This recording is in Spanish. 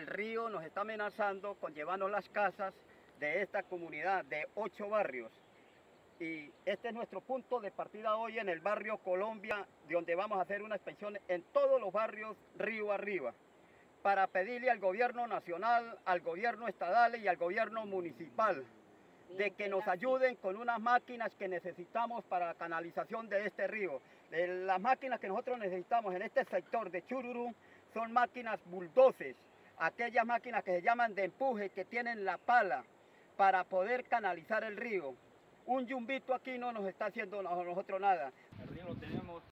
el río nos está amenazando con llevarnos las casas de esta comunidad de ocho barrios. Y este es nuestro punto de partida hoy en el barrio Colombia, donde vamos a hacer una inspección en todos los barrios río arriba, para pedirle al gobierno nacional, al gobierno estatal y al gobierno municipal de que nos ayuden con unas máquinas que necesitamos para la canalización de este río. las máquinas que nosotros necesitamos en este sector de Chururú son máquinas bulldozers, aquellas máquinas que se llaman de empuje, que tienen la pala para poder canalizar el río. Un yumbito aquí no nos está haciendo a nosotros nada.